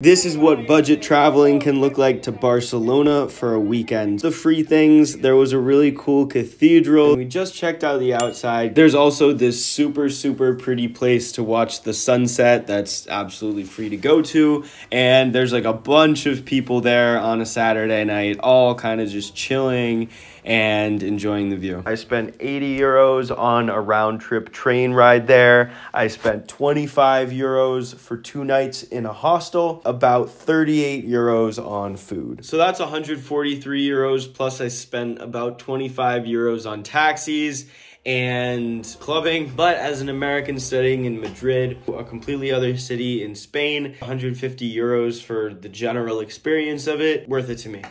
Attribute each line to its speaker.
Speaker 1: This is what budget traveling can look like to Barcelona for a weekend. The free things, there was a really cool cathedral. We just checked out the outside. There's also this super, super pretty place to watch the sunset that's absolutely free to go to. And there's like a bunch of people there on a Saturday night, all kind of just chilling and enjoying the view. I spent 80 euros on a round trip train ride there. I spent 25 euros for two nights in a hostel, about 38 euros on food. So that's 143 euros, plus I spent about 25 euros on taxis and clubbing. But as an American studying in Madrid, a completely other city in Spain, 150 euros for the general experience of it, worth it to me.